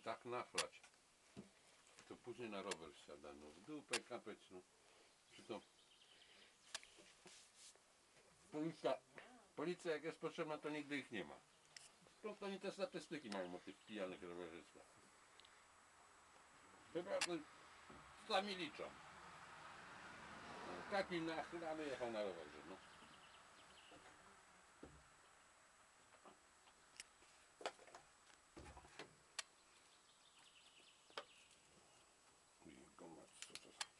tak nachlać. To później na rower siada, no w dupę kapeć, no. Czy to... Policja, policja jak jest potrzebna, to nigdy ich nie ma. Skąd oni te statystyki mają o tych pijanych rowerzystach? Chyba sami liczą. Taki nachlany jechał na rowerze, no. Jego mać, co to za...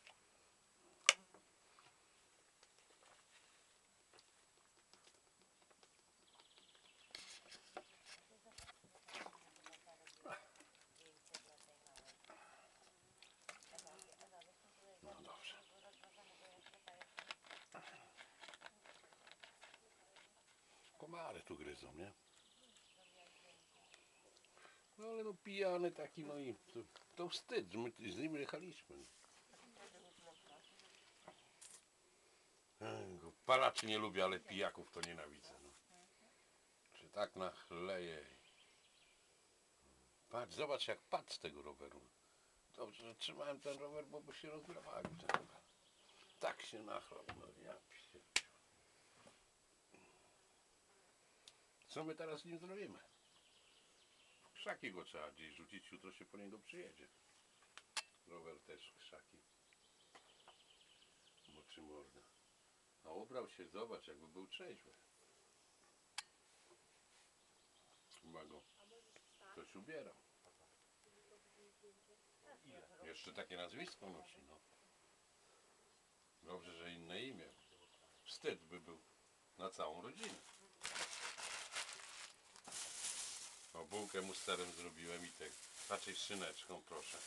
No dobrze. Komary tu gryzą, nie? No ale no pijany taki, no i to, to wstyd, że my z nim jechaliśmy. Go Palaczy nie lubię, ale pijaków to nienawidzę. No. Czy tak nachleje. Patrz, zobacz jak padł z tego roweru. Dobrze, że trzymałem ten rower, bo by się rower. Tak się nachlał, no ja Co my teraz z nim zrobimy? W krzaki go trzeba gdzieś rzucić, jutro się po niego przyjedzie. Rower też krzaki. Moczy morda. A ubrał się, zobacz, jakby był trzeźwy. Chyba go ktoś ubierał. Jeszcze takie nazwisko nosi, no. Dobrze, że inne imię. Wstyd by był na całą rodzinę. O, bułkę mu sterem zrobiłem i tak. Raczej z szyneczką, proszę.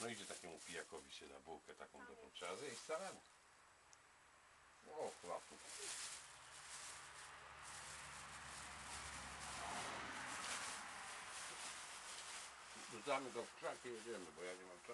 No idzie takiemu pijakowi się na bułkę taką dobrą. Trzeba zjeść samemu. O, chłapu. Rzucamy go w krzaki, jedziemy, bo ja nie mam czasu.